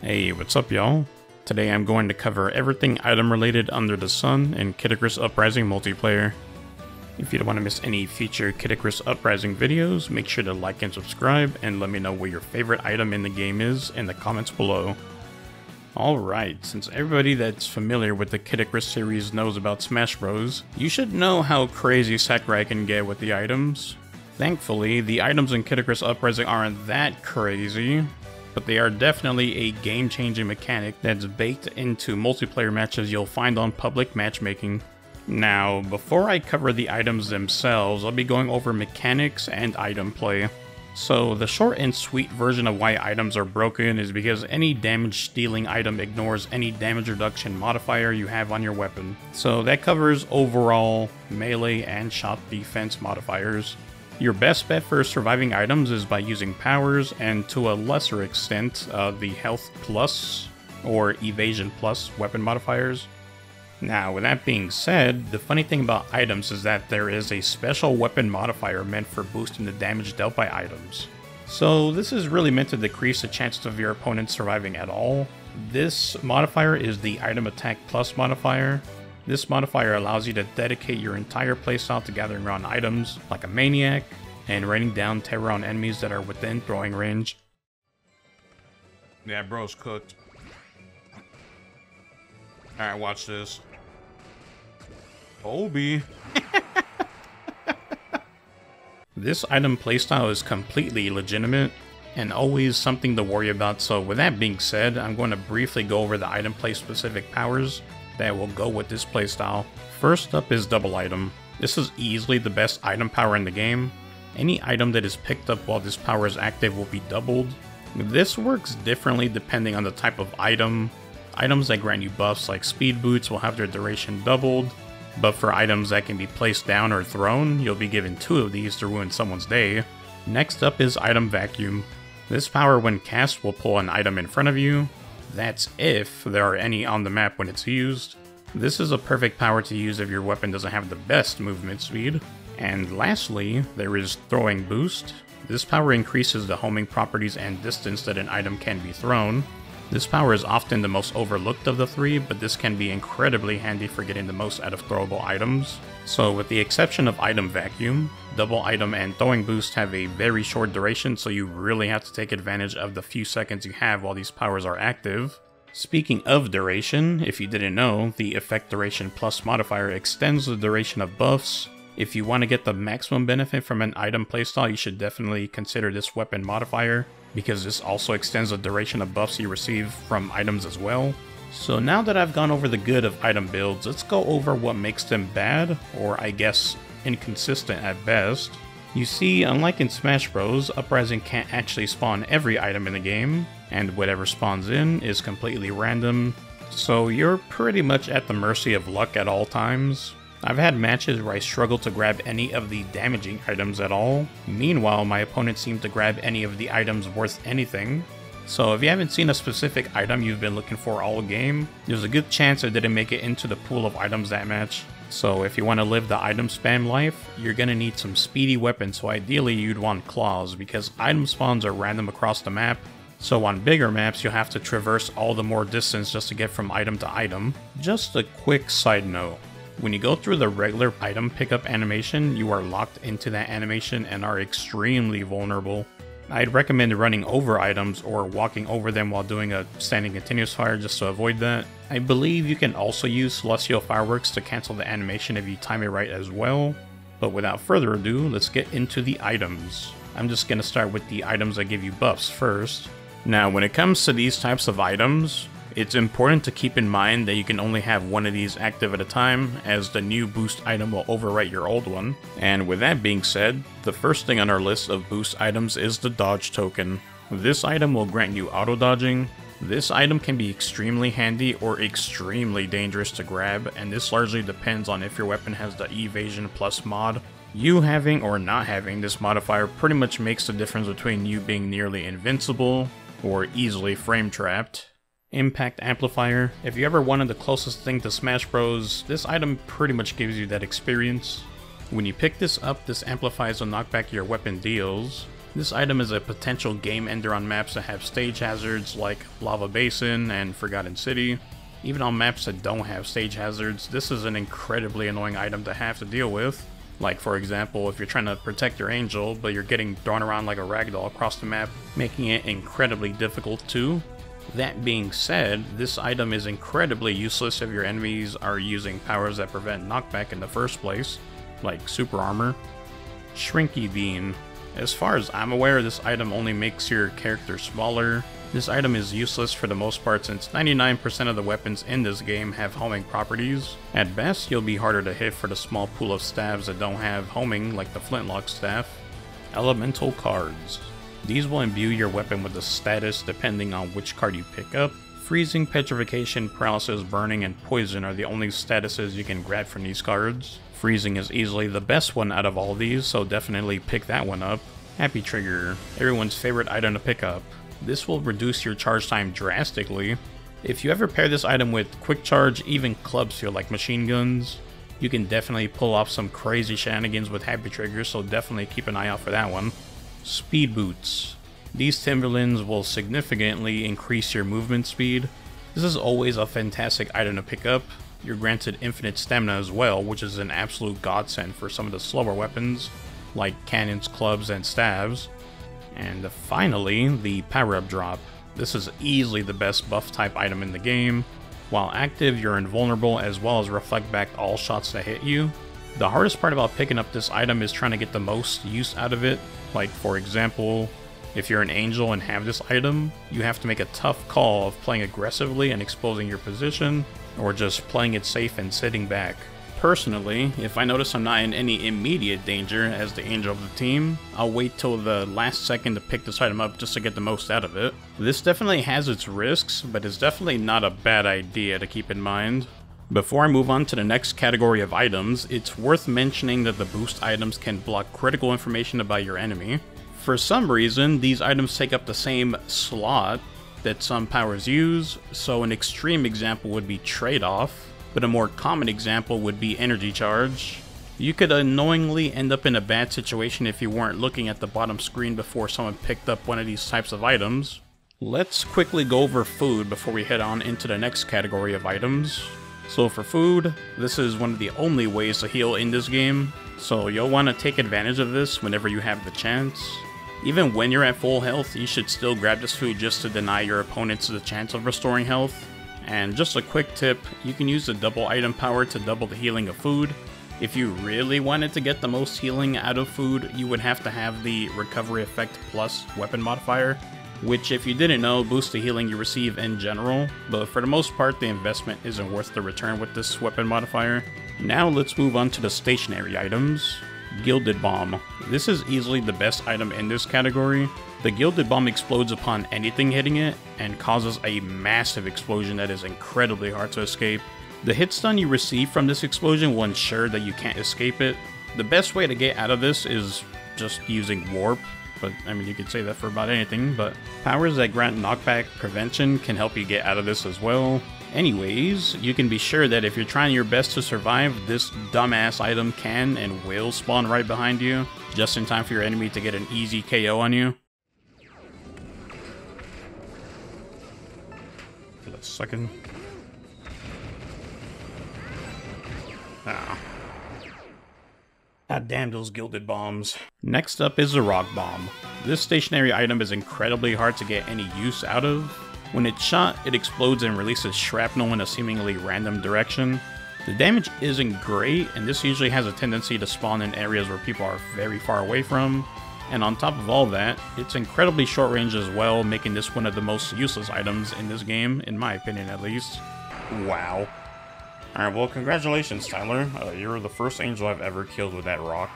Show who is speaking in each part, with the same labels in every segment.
Speaker 1: Hey, what's up y'all? Today I'm going to cover everything item related under the sun in Kid Icarus Uprising multiplayer. If you don't want to miss any future Kid Icarus Uprising videos, make sure to like and subscribe and let me know what your favorite item in the game is in the comments below. Alright, since everybody that's familiar with the Kid Icarus series knows about Smash Bros, you should know how crazy Sakurai can get with the items. Thankfully, the items in Kid Icarus Uprising aren't that crazy, but they are definitely a game-changing mechanic that's baked into multiplayer matches you'll find on public matchmaking. Now, before I cover the items themselves, I'll be going over mechanics and item play. So, the short and sweet version of why items are broken is because any damage stealing item ignores any damage reduction modifier you have on your weapon. So, that covers overall melee and shot defense modifiers. Your best bet for surviving items is by using powers and to a lesser extent, uh, the health plus or evasion plus weapon modifiers. Now, with that being said, the funny thing about items is that there is a special weapon modifier meant for boosting the damage dealt by items. So this is really meant to decrease the chances of your opponent surviving at all. This modifier is the item attack plus modifier. This modifier allows you to dedicate your entire playstyle to gathering around items like a maniac and raining down terror on enemies that are within throwing range. Yeah, bro's cooked. Alright, watch this. Obi. this item playstyle is completely legitimate and always something to worry about, so with that being said, I'm going to briefly go over the item play specific powers that will go with this playstyle. First up is double item. This is easily the best item power in the game. Any item that is picked up while this power is active will be doubled. This works differently depending on the type of item. Items that grant you buffs like speed boots will have their duration doubled, but for items that can be placed down or thrown, you'll be given two of these to ruin someone's day. Next up is Item Vacuum. This power when cast will pull an item in front of you. That's if there are any on the map when it's used. This is a perfect power to use if your weapon doesn't have the best movement speed. And lastly, there is Throwing Boost. This power increases the homing properties and distance that an item can be thrown. This power is often the most overlooked of the three, but this can be incredibly handy for getting the most out of throwable items. So with the exception of Item Vacuum, Double Item and Throwing Boost have a very short duration, so you really have to take advantage of the few seconds you have while these powers are active. Speaking of duration, if you didn't know, the Effect Duration Plus modifier extends the duration of buffs. If you want to get the maximum benefit from an item playstyle, you should definitely consider this weapon modifier because this also extends the duration of buffs you receive from items as well. So now that I've gone over the good of item builds, let's go over what makes them bad, or I guess inconsistent at best. You see, unlike in Smash Bros, Uprising can't actually spawn every item in the game, and whatever spawns in is completely random, so you're pretty much at the mercy of luck at all times. I've had matches where I struggle to grab any of the damaging items at all. Meanwhile, my opponent seemed to grab any of the items worth anything. So if you haven't seen a specific item you've been looking for all game, there's a good chance it didn't make it into the pool of items that match. So if you want to live the item spam life, you're gonna need some speedy weapons, so ideally you'd want claws, because item spawns are random across the map, so on bigger maps, you'll have to traverse all the more distance just to get from item to item. Just a quick side note. When you go through the regular item pickup animation, you are locked into that animation and are extremely vulnerable. I'd recommend running over items or walking over them while doing a standing continuous fire just to avoid that. I believe you can also use Celestial Fireworks to cancel the animation if you time it right as well. But without further ado, let's get into the items. I'm just going to start with the items that give you buffs first. Now, when it comes to these types of items, it's important to keep in mind that you can only have one of these active at a time, as the new boost item will overwrite your old one. And with that being said, the first thing on our list of boost items is the dodge token. This item will grant you auto dodging. This item can be extremely handy or extremely dangerous to grab, and this largely depends on if your weapon has the evasion plus mod. You having or not having this modifier pretty much makes the difference between you being nearly invincible or easily frame trapped. Impact Amplifier. If you ever wanted the closest thing to Smash Bros, this item pretty much gives you that experience. When you pick this up, this amplifies the knockback your weapon deals. This item is a potential game ender on maps that have stage hazards like Lava Basin and Forgotten City. Even on maps that don't have stage hazards, this is an incredibly annoying item to have to deal with. Like for example, if you're trying to protect your angel, but you're getting thrown around like a ragdoll across the map, making it incredibly difficult too. That being said, this item is incredibly useless if your enemies are using powers that prevent knockback in the first place, like super armor. Shrinky Bean. As far as I'm aware, this item only makes your character smaller. This item is useless for the most part since 99% of the weapons in this game have homing properties. At best, you'll be harder to hit for the small pool of staves that don't have homing like the flintlock staff. Elemental cards. These will imbue your weapon with a status depending on which card you pick up. Freezing, Petrification, Paralysis, Burning, and Poison are the only statuses you can grab from these cards. Freezing is easily the best one out of all these, so definitely pick that one up. Happy Trigger, everyone's favorite item to pick up. This will reduce your charge time drastically. If you ever pair this item with Quick Charge, even clubs feel like machine guns. You can definitely pull off some crazy shenanigans with Happy Trigger, so definitely keep an eye out for that one. Speed Boots. These Timberlands will significantly increase your movement speed. This is always a fantastic item to pick up. You're granted infinite stamina as well, which is an absolute godsend for some of the slower weapons, like cannons, clubs, and staves. And finally, the power-up drop. This is easily the best buff type item in the game. While active, you're invulnerable as well as reflect back all shots that hit you. The hardest part about picking up this item is trying to get the most use out of it. Like, for example, if you're an angel and have this item, you have to make a tough call of playing aggressively and exposing your position, or just playing it safe and sitting back. Personally, if I notice I'm not in any immediate danger as the angel of the team, I'll wait till the last second to pick this item up just to get the most out of it. This definitely has its risks, but it's definitely not a bad idea to keep in mind. Before I move on to the next category of items, it's worth mentioning that the boost items can block critical information about your enemy. For some reason, these items take up the same slot that some powers use, so an extreme example would be trade-off, but a more common example would be energy charge. You could annoyingly end up in a bad situation if you weren't looking at the bottom screen before someone picked up one of these types of items. Let's quickly go over food before we head on into the next category of items. So for food, this is one of the only ways to heal in this game, so you'll want to take advantage of this whenever you have the chance. Even when you're at full health, you should still grab this food just to deny your opponents the chance of restoring health. And just a quick tip, you can use the double item power to double the healing of food. If you really wanted to get the most healing out of food, you would have to have the Recovery Effect Plus weapon modifier, which if you didn't know, boosts the healing you receive in general, but for the most part the investment isn't worth the return with this weapon modifier. Now let's move on to the stationary items. Gilded Bomb. This is easily the best item in this category. The Gilded Bomb explodes upon anything hitting it, and causes a massive explosion that is incredibly hard to escape. The hit stun you receive from this explosion will ensure that you can't escape it. The best way to get out of this is just using Warp, but I mean you could say that for about anything, but powers that grant knockback prevention can help you get out of this as well. Anyways, you can be sure that if you're trying your best to survive, this dumbass item can and will spawn right behind you, just in time for your enemy to get an easy KO on you. a second. Ah. God damn those gilded bombs. Next up is the rock bomb. This stationary item is incredibly hard to get any use out of. When it's shot, it explodes and releases shrapnel in a seemingly random direction. The damage isn't great, and this usually has a tendency to spawn in areas where people are very far away from, and on top of all that, it's incredibly short range as well, making this one of the most useless items in this game, in my opinion at least. Wow. Alright, well congratulations Tyler, uh, you're the first angel I've ever killed with that rock.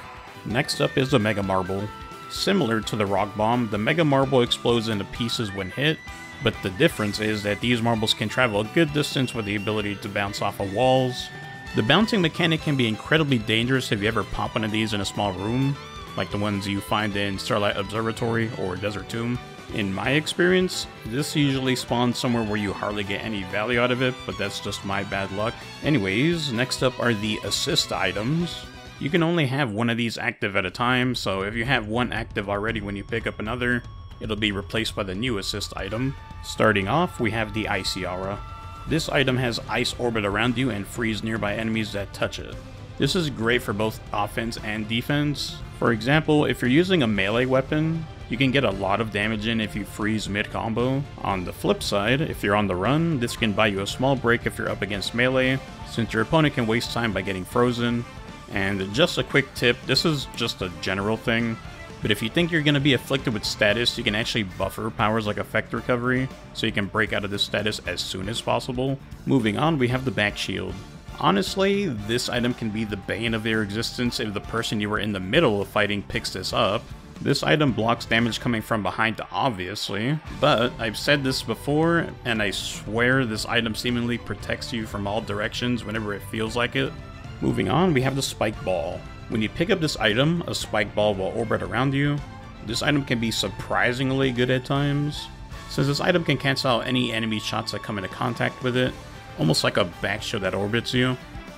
Speaker 1: Next up is the Mega Marble. Similar to the Rock Bomb, the Mega Marble explodes into pieces when hit, but the difference is that these marbles can travel a good distance with the ability to bounce off of walls. The bouncing mechanic can be incredibly dangerous if you ever pop one of these in a small room, like the ones you find in Starlight Observatory or Desert Tomb. In my experience, this usually spawns somewhere where you hardly get any value out of it, but that's just my bad luck. Anyways, next up are the assist items. You can only have one of these active at a time, so if you have one active already when you pick up another, it'll be replaced by the new assist item. Starting off, we have the Icy Aura. This item has ice orbit around you and freeze nearby enemies that touch it. This is great for both offense and defense. For example, if you're using a melee weapon, you can get a lot of damage in if you freeze mid-combo. On the flip side, if you're on the run, this can buy you a small break if you're up against melee, since your opponent can waste time by getting frozen. And just a quick tip, this is just a general thing, but if you think you're going to be afflicted with status, you can actually buffer powers like Effect Recovery, so you can break out of this status as soon as possible. Moving on, we have the Back Shield. Honestly, this item can be the bane of their existence if the person you were in the middle of fighting picks this up. This item blocks damage coming from behind obviously, but I've said this before, and I swear this item seemingly protects you from all directions whenever it feels like it. Moving on, we have the Spike Ball. When you pick up this item, a spike ball will orbit around you. This item can be surprisingly good at times, since this item can cancel out any enemy shots that come into contact with it, almost like a back shield that orbits you.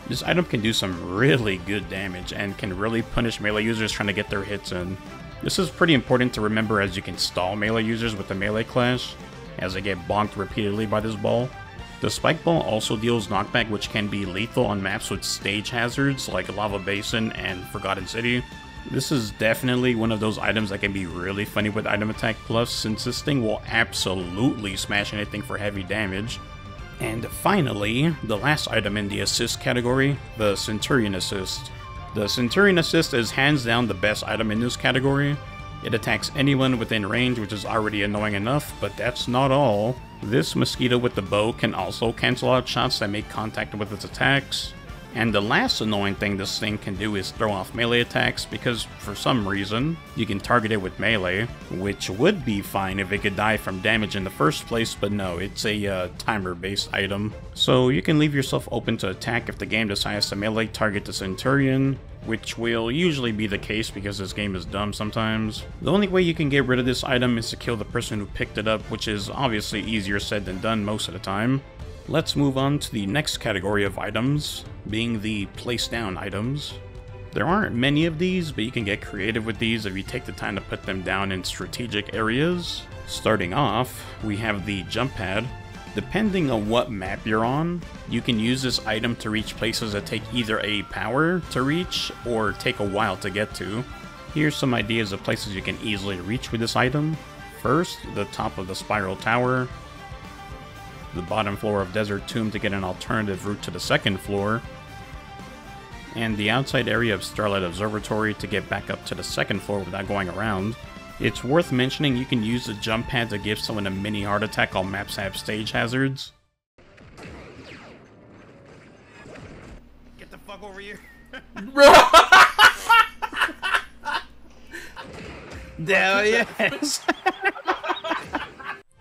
Speaker 1: This item can do some really good damage and can really punish melee users trying to get their hits in. This is pretty important to remember as you can stall melee users with the melee clash, as they get bonked repeatedly by this ball. The Spike Ball also deals knockback which can be lethal on maps with stage hazards like Lava Basin and Forgotten City. This is definitely one of those items that can be really funny with item attack plus since this thing will absolutely smash anything for heavy damage. And finally, the last item in the assist category, the Centurion Assist. The Centurion Assist is hands down the best item in this category. It attacks anyone within range which is already annoying enough, but that's not all. This mosquito with the bow can also cancel out shots that make contact with its attacks. And the last annoying thing this thing can do is throw off melee attacks because for some reason you can target it with melee, which would be fine if it could die from damage in the first place, but no, it's a uh, timer based item. So you can leave yourself open to attack if the game decides to melee target the Centurion, which will usually be the case because this game is dumb sometimes. The only way you can get rid of this item is to kill the person who picked it up, which is obviously easier said than done most of the time. Let's move on to the next category of items, being the place down items. There aren't many of these, but you can get creative with these if you take the time to put them down in strategic areas. Starting off, we have the jump pad, Depending on what map you're on, you can use this item to reach places that take either a power to reach or take a while to get to. Here's some ideas of places you can easily reach with this item. First, the top of the Spiral Tower, the bottom floor of Desert Tomb to get an alternative route to the second floor, and the outside area of Starlight Observatory to get back up to the second floor without going around. It's worth mentioning you can use the jump pad to give someone a mini heart attack on maps have stage hazards.
Speaker 2: Get the fuck over here.
Speaker 1: Hell yes!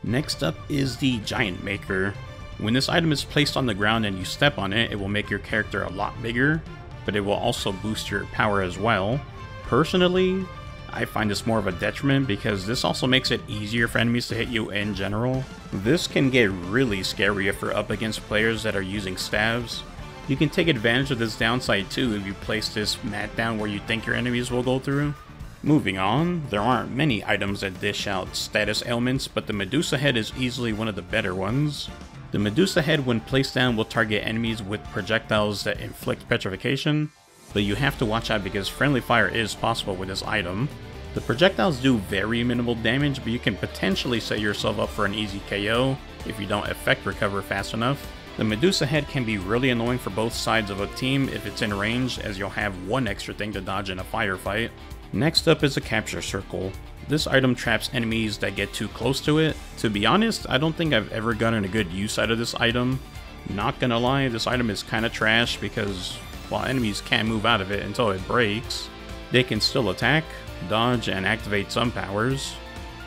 Speaker 1: Next up is the Giant Maker. When this item is placed on the ground and you step on it, it will make your character a lot bigger, but it will also boost your power as well. Personally, I find this more of a detriment because this also makes it easier for enemies to hit you in general. This can get really scary if you're up against players that are using staves. You can take advantage of this downside too if you place this mat down where you think your enemies will go through. Moving on, there aren't many items that dish out status ailments, but the Medusa head is easily one of the better ones. The Medusa head when placed down will target enemies with projectiles that inflict petrification, but you have to watch out because friendly fire is possible with this item. The projectiles do very minimal damage, but you can potentially set yourself up for an easy KO if you don't effect recover fast enough. The Medusa head can be really annoying for both sides of a team if it's in range, as you'll have one extra thing to dodge in a firefight. Next up is a capture circle. This item traps enemies that get too close to it. To be honest, I don't think I've ever gotten a good use out of this item. Not gonna lie, this item is kinda trash because while enemies can't move out of it until it breaks, they can still attack, dodge, and activate some powers.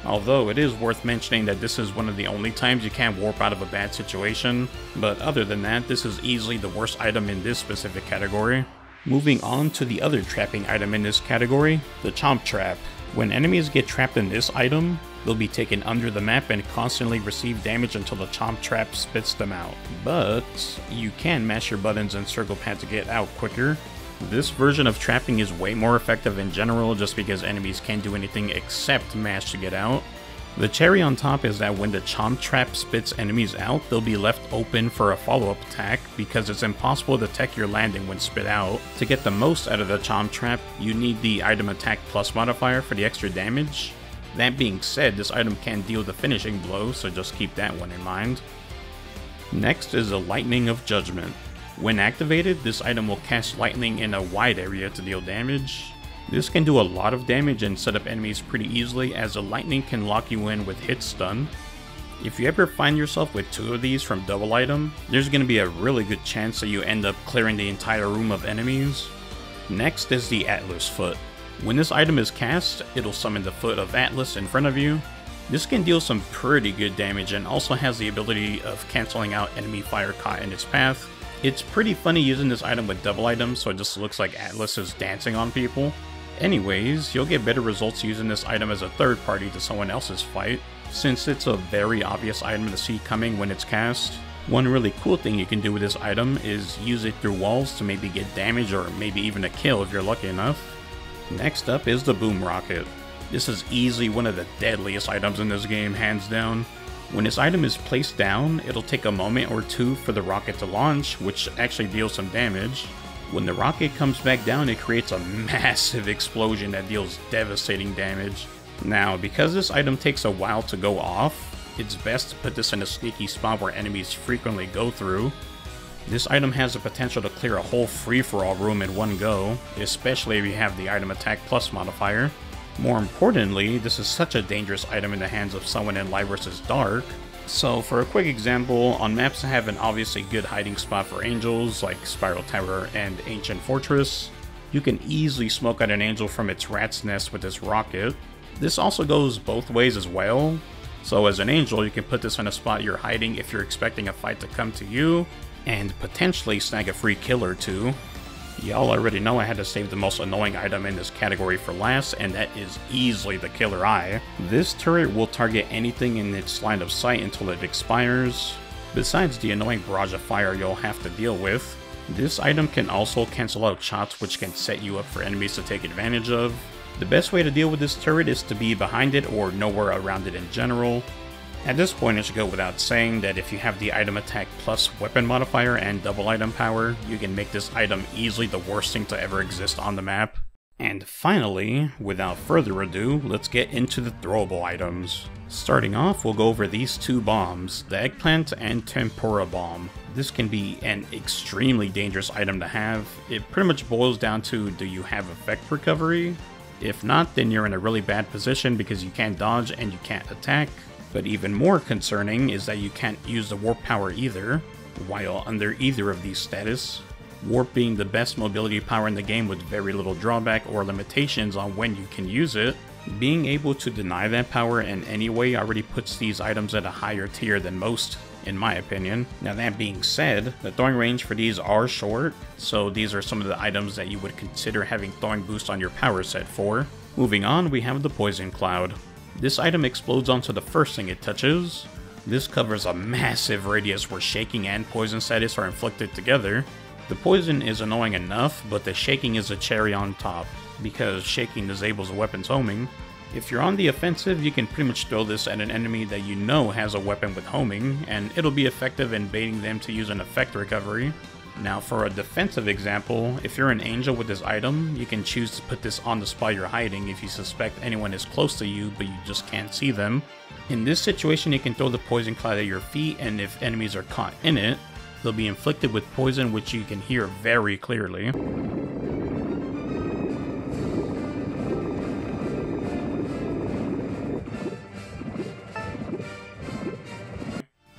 Speaker 1: Although it is worth mentioning that this is one of the only times you can warp out of a bad situation, but other than that, this is easily the worst item in this specific category. Moving on to the other trapping item in this category, the Chomp Trap. When enemies get trapped in this item, they'll be taken under the map and constantly receive damage until the Chomp Trap spits them out. But you can mash your buttons and circle pad to get out quicker. This version of trapping is way more effective in general just because enemies can't do anything except mash to get out. The cherry on top is that when the Chomp Trap spits enemies out, they'll be left open for a follow-up attack because it's impossible to detect your landing when spit out. To get the most out of the Chomp Trap, you need the item attack plus modifier for the extra damage. That being said, this item can deal the finishing blow, so just keep that one in mind. Next is the Lightning of Judgment. When activated, this item will cast lightning in a wide area to deal damage. This can do a lot of damage and set up enemies pretty easily as the lightning can lock you in with hit stun. If you ever find yourself with two of these from double item, there's going to be a really good chance that you end up clearing the entire room of enemies. Next is the Atlas Foot. When this item is cast, it'll summon the foot of Atlas in front of you. This can deal some pretty good damage and also has the ability of cancelling out enemy fire caught in its path. It's pretty funny using this item with double items so it just looks like Atlas is dancing on people. Anyways, you'll get better results using this item as a third party to someone else's fight, since it's a very obvious item to see coming when it's cast. One really cool thing you can do with this item is use it through walls to maybe get damage or maybe even a kill if you're lucky enough. Next up is the Boom Rocket. This is easily one of the deadliest items in this game, hands down. When this item is placed down, it'll take a moment or two for the rocket to launch, which actually deals some damage. When the rocket comes back down, it creates a massive explosion that deals devastating damage. Now, because this item takes a while to go off, it's best to put this in a sneaky spot where enemies frequently go through. This item has the potential to clear a whole free-for-all room in one go, especially if you have the item attack plus modifier. More importantly, this is such a dangerous item in the hands of someone in Light vs. Dark. So for a quick example, on maps that have an obviously good hiding spot for angels, like Spiral Tower and Ancient Fortress, you can easily smoke out an angel from its rat's nest with this rocket. This also goes both ways as well, so as an angel you can put this on a spot you're hiding if you're expecting a fight to come to you, and potentially snag a free kill or two. Y'all already know I had to save the most annoying item in this category for last, and that is easily the Killer Eye. This turret will target anything in its line of sight until it expires. Besides the annoying barrage of fire you'll have to deal with, this item can also cancel out shots which can set you up for enemies to take advantage of. The best way to deal with this turret is to be behind it or nowhere around it in general, at this point, it should go without saying that if you have the item attack plus weapon modifier and double item power, you can make this item easily the worst thing to ever exist on the map. And finally, without further ado, let's get into the throwable items. Starting off, we'll go over these two bombs, the Eggplant and Tempura Bomb. This can be an extremely dangerous item to have. It pretty much boils down to do you have effect recovery? If not, then you're in a really bad position because you can't dodge and you can't attack. But even more concerning is that you can't use the warp power either, while under either of these status. Warp being the best mobility power in the game with very little drawback or limitations on when you can use it. Being able to deny that power in any way already puts these items at a higher tier than most, in my opinion. Now that being said, the throwing range for these are short, so these are some of the items that you would consider having throwing boost on your power set for. Moving on, we have the Poison Cloud. This item explodes onto the first thing it touches. This covers a massive radius where shaking and poison status are inflicted together. The poison is annoying enough, but the shaking is a cherry on top, because shaking disables a weapon's homing. If you're on the offensive, you can pretty much throw this at an enemy that you know has a weapon with homing, and it'll be effective in baiting them to use an effect recovery. Now for a defensive example, if you're an angel with this item, you can choose to put this on the spot you're hiding if you suspect anyone is close to you but you just can't see them. In this situation you can throw the poison cloud at your feet and if enemies are caught in it, they'll be inflicted with poison which you can hear very clearly.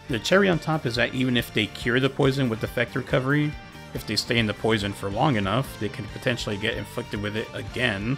Speaker 1: The cherry on top is that even if they cure the poison with effect recovery, if they stay in the poison for long enough, they can potentially get inflicted with it again,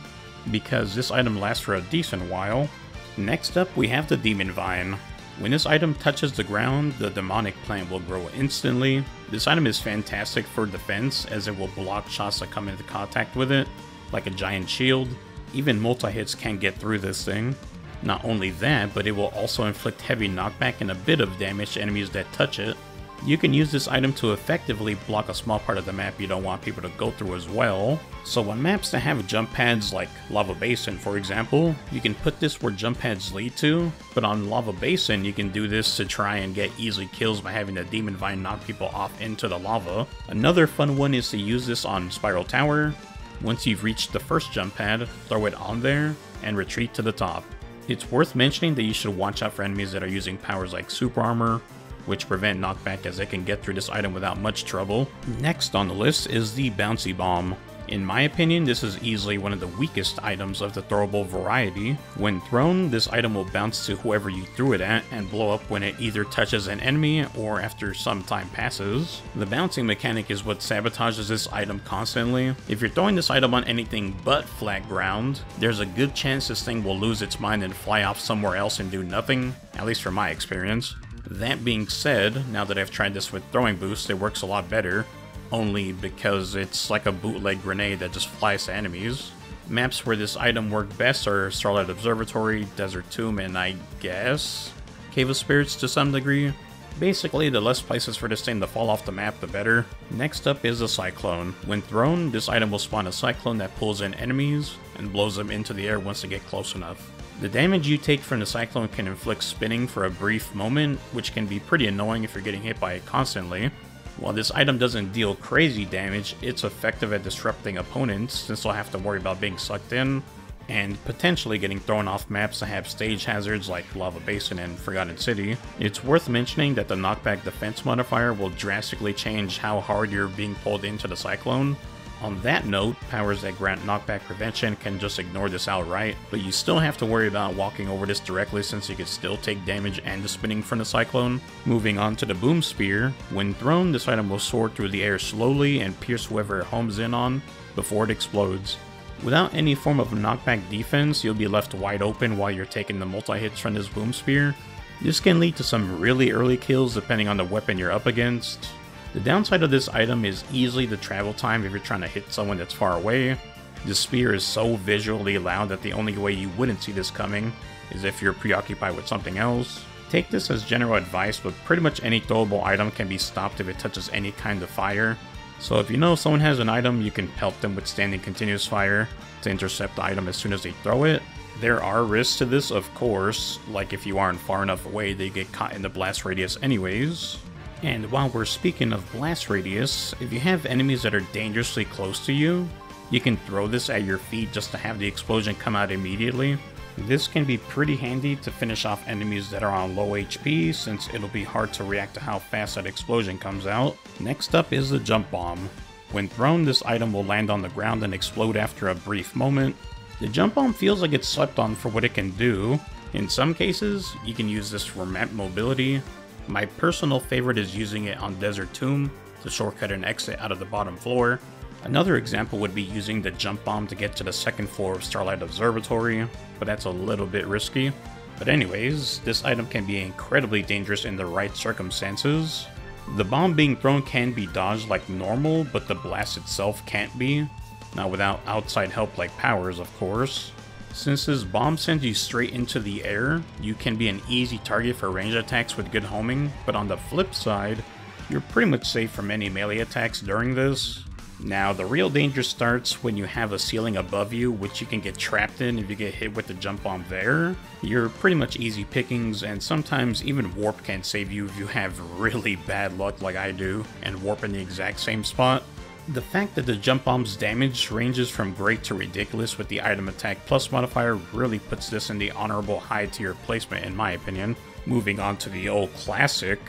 Speaker 1: because this item lasts for a decent while. Next up, we have the Demon Vine. When this item touches the ground, the demonic plant will grow instantly. This item is fantastic for defense, as it will block shots that come into contact with it, like a giant shield. Even multi-hits can't get through this thing. Not only that, but it will also inflict heavy knockback and a bit of damage to enemies that touch it. You can use this item to effectively block a small part of the map you don't want people to go through as well. So on maps that have jump pads like Lava Basin for example, you can put this where jump pads lead to, but on Lava Basin you can do this to try and get easy kills by having the Demon Vine knock people off into the lava. Another fun one is to use this on Spiral Tower. Once you've reached the first jump pad, throw it on there, and retreat to the top. It's worth mentioning that you should watch out for enemies that are using powers like Super Armor, which prevent knockback as they can get through this item without much trouble. Next on the list is the Bouncy Bomb. In my opinion, this is easily one of the weakest items of the throwable variety. When thrown, this item will bounce to whoever you threw it at and blow up when it either touches an enemy or after some time passes. The bouncing mechanic is what sabotages this item constantly. If you're throwing this item on anything but flat ground, there's a good chance this thing will lose its mind and fly off somewhere else and do nothing, at least from my experience. That being said, now that I've tried this with throwing boost, it works a lot better only because it's like a bootleg grenade that just flies to enemies. Maps where this item worked best are Starlight Observatory, Desert Tomb, and I guess Cave of Spirits to some degree. Basically, the less places for this thing to fall off the map, the better. Next up is a Cyclone. When thrown, this item will spawn a Cyclone that pulls in enemies and blows them into the air once they get close enough. The damage you take from the Cyclone can inflict spinning for a brief moment, which can be pretty annoying if you're getting hit by it constantly. While this item doesn't deal crazy damage, it's effective at disrupting opponents since they'll have to worry about being sucked in, and potentially getting thrown off maps that have stage hazards like Lava Basin and Forgotten City. It's worth mentioning that the knockback defense modifier will drastically change how hard you're being pulled into the Cyclone, on that note, powers that grant knockback prevention can just ignore this outright, but you still have to worry about walking over this directly since you can still take damage and the spinning from the Cyclone. Moving on to the Boom Spear, when thrown, this item will soar through the air slowly and pierce whoever it homes in on before it explodes. Without any form of knockback defense, you'll be left wide open while you're taking the multi-hits from this Boom Spear. This can lead to some really early kills depending on the weapon you're up against, the downside of this item is easily the travel time if you're trying to hit someone that's far away. The spear is so visually loud that the only way you wouldn't see this coming is if you're preoccupied with something else. Take this as general advice, but pretty much any throwable item can be stopped if it touches any kind of fire. So if you know someone has an item, you can pelt them with standing continuous fire to intercept the item as soon as they throw it. There are risks to this, of course, like if you aren't far enough away, they get caught in the blast radius anyways. And while we're speaking of blast radius, if you have enemies that are dangerously close to you, you can throw this at your feet just to have the explosion come out immediately. This can be pretty handy to finish off enemies that are on low HP since it'll be hard to react to how fast that explosion comes out. Next up is the jump bomb. When thrown, this item will land on the ground and explode after a brief moment. The jump bomb feels like it's slept on for what it can do. In some cases, you can use this for map mobility, my personal favorite is using it on Desert Tomb to shortcut an exit out of the bottom floor. Another example would be using the jump bomb to get to the second floor of Starlight Observatory, but that's a little bit risky. But anyways, this item can be incredibly dangerous in the right circumstances. The bomb being thrown can be dodged like normal, but the blast itself can't be. Not without outside help like powers, of course. Since this bomb sends you straight into the air, you can be an easy target for range attacks with good homing, but on the flip side, you're pretty much safe from any melee attacks during this. Now, the real danger starts when you have a ceiling above you, which you can get trapped in if you get hit with the jump bomb there. You're pretty much easy pickings, and sometimes even warp can save you if you have really bad luck like I do, and warp in the exact same spot. The fact that the jump bomb's damage ranges from great to ridiculous with the item attack plus modifier really puts this in the honorable high tier placement in my opinion. Moving on to the old classic,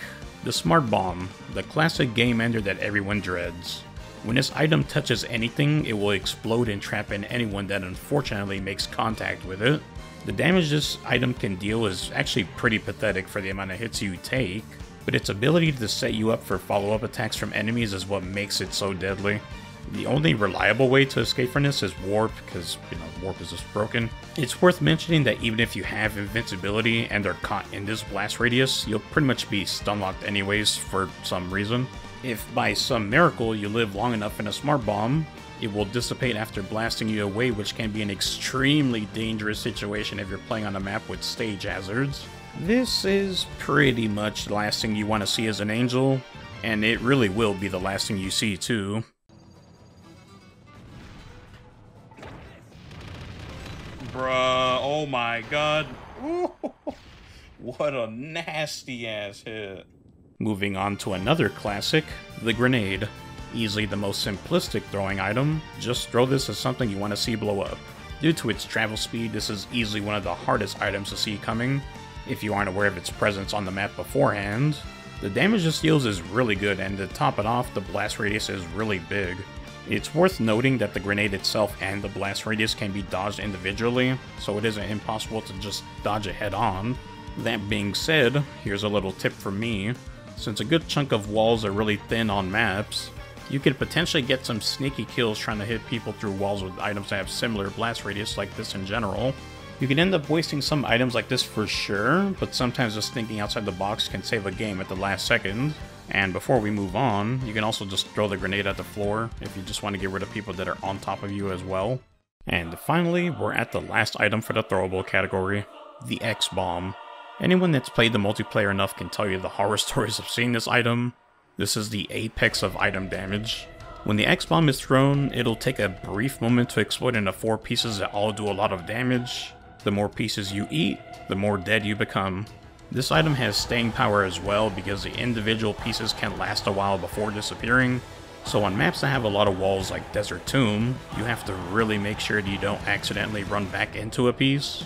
Speaker 1: the Smart Bomb, the classic game ender that everyone dreads. When this item touches anything, it will explode and trap in anyone that unfortunately makes contact with it. The damage this item can deal is actually pretty pathetic for the amount of hits you take, but its ability to set you up for follow-up attacks from enemies is what makes it so deadly. The only reliable way to escape from this is warp, because, you know, warp is just broken. It's worth mentioning that even if you have invincibility and are caught in this blast radius, you'll pretty much be stun-locked anyways for some reason. If by some miracle you live long enough in a smart bomb, it will dissipate after blasting you away, which can be an extremely dangerous situation if you're playing on a map with stage hazards. This is pretty much the last thing you want to see as an angel, and it really will be the last thing you see too. Bruh, oh my god. what a nasty ass hit. Moving on to another classic, the grenade. Easily the most simplistic throwing item, just throw this as something you want to see blow up. Due to its travel speed, this is easily one of the hardest items to see coming, if you aren't aware of its presence on the map beforehand. The damage it deals is really good, and to top it off, the blast radius is really big. It's worth noting that the grenade itself and the blast radius can be dodged individually, so it isn't impossible to just dodge it head on. That being said, here's a little tip from me. Since a good chunk of walls are really thin on maps, you could potentially get some sneaky kills trying to hit people through walls with items that have similar blast radius like this in general. You can end up wasting some items like this for sure, but sometimes just thinking outside the box can save a game at the last second. And before we move on, you can also just throw the grenade at the floor if you just want to get rid of people that are on top of you as well. And finally, we're at the last item for the throwable category, the X-Bomb. Anyone that's played the multiplayer enough can tell you the horror stories of seeing this item. This is the apex of item damage. When the X-Bomb is thrown, it'll take a brief moment to explode into four pieces that all do a lot of damage. The more pieces you eat, the more dead you become. This item has staying power as well because the individual pieces can last a while before disappearing, so on maps that have a lot of walls like Desert Tomb, you have to really make sure that you don't accidentally run back into a piece.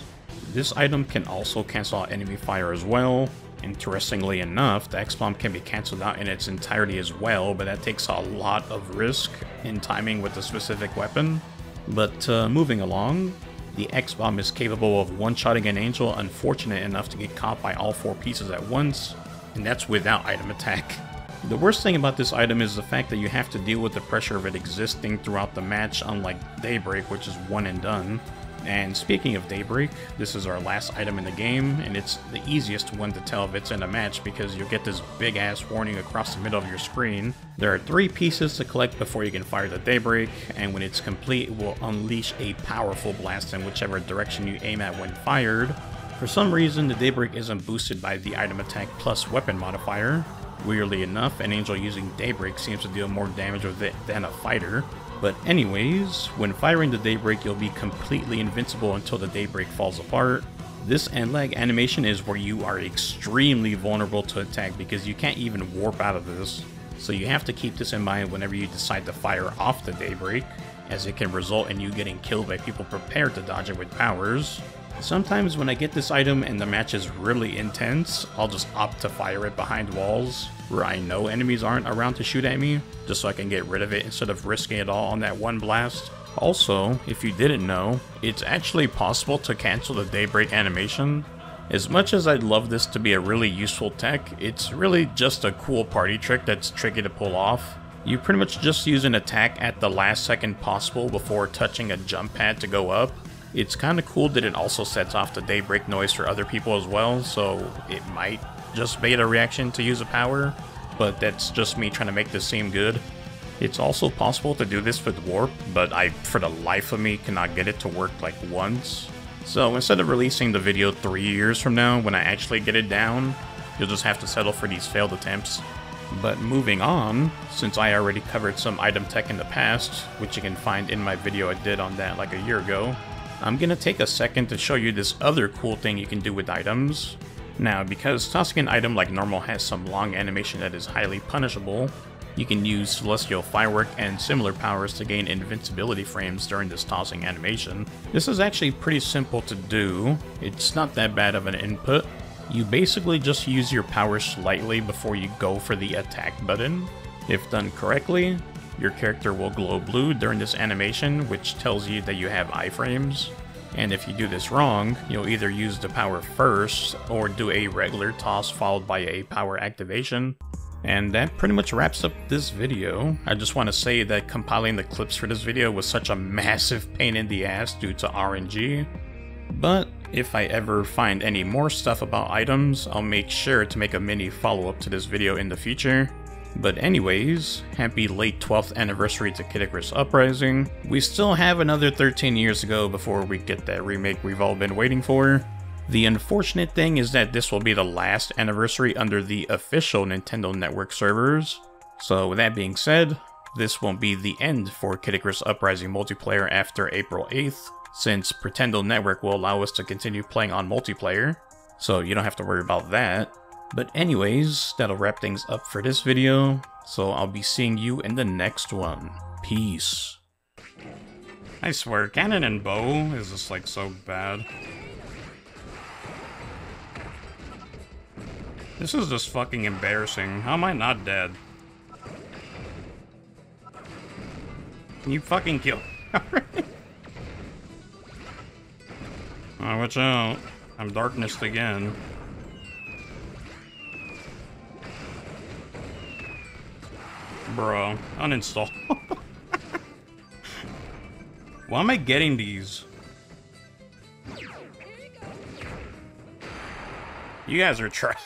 Speaker 1: This item can also cancel out enemy fire as well. Interestingly enough, the X-Bomb can be cancelled out in its entirety as well, but that takes a lot of risk in timing with the specific weapon. But uh, moving along, the X-Bomb is capable of one-shotting an angel unfortunate enough to get caught by all four pieces at once, and that's without item attack. The worst thing about this item is the fact that you have to deal with the pressure of it existing throughout the match unlike Daybreak which is one and done. And speaking of Daybreak, this is our last item in the game, and it's the easiest one to tell if it's in a match because you'll get this big ass warning across the middle of your screen. There are three pieces to collect before you can fire the Daybreak, and when it's complete, it will unleash a powerful blast in whichever direction you aim at when fired. For some reason, the Daybreak isn't boosted by the item attack plus weapon modifier. Weirdly enough, an angel using Daybreak seems to deal more damage with it than a fighter, but anyways, when firing the Daybreak, you'll be completely invincible until the Daybreak falls apart. This end lag animation is where you are extremely vulnerable to attack because you can't even warp out of this. So you have to keep this in mind whenever you decide to fire off the Daybreak, as it can result in you getting killed by people prepared to dodge it with powers. Sometimes when I get this item and the match is really intense, I'll just opt to fire it behind walls, where I know enemies aren't around to shoot at me, just so I can get rid of it instead of risking it all on that one blast. Also, if you didn't know, it's actually possible to cancel the Daybreak animation. As much as I'd love this to be a really useful tech, it's really just a cool party trick that's tricky to pull off. You pretty much just use an attack at the last second possible before touching a jump pad to go up, it's kind of cool that it also sets off the daybreak noise for other people as well, so it might just beta reaction to use a power, but that's just me trying to make this seem good. It's also possible to do this with Warp, but I, for the life of me, cannot get it to work like once. So instead of releasing the video three years from now when I actually get it down, you'll just have to settle for these failed attempts. But moving on, since I already covered some item tech in the past, which you can find in my video I did on that like a year ago, I'm gonna take a second to show you this other cool thing you can do with items. Now, because tossing an item like normal has some long animation that is highly punishable, you can use Celestial Firework and similar powers to gain invincibility frames during this tossing animation. This is actually pretty simple to do, it's not that bad of an input. You basically just use your power slightly before you go for the attack button. If done correctly, your character will glow blue during this animation, which tells you that you have iframes. And if you do this wrong, you'll either use the power first, or do a regular toss followed by a power activation. And that pretty much wraps up this video. I just want to say that compiling the clips for this video was such a massive pain in the ass due to RNG. But if I ever find any more stuff about items, I'll make sure to make a mini follow-up to this video in the future. But anyways, happy late 12th anniversary to Kid Icarus Uprising. We still have another 13 years to go before we get that remake we've all been waiting for. The unfortunate thing is that this will be the last anniversary under the official Nintendo Network servers. So with that being said, this won't be the end for Kid Icarus Uprising multiplayer after April 8th, since Pretendo Network will allow us to continue playing on multiplayer, so you don't have to worry about that. But anyways, that'll wrap things up for this video, so I'll be seeing you in the next one. Peace. I swear, cannon and bow is just like so bad. This is just fucking embarrassing. How am I not dead? Can you fucking kill? oh, watch out. I'm darkness again. Bro, uninstall. Why am I getting these? You guys are trash.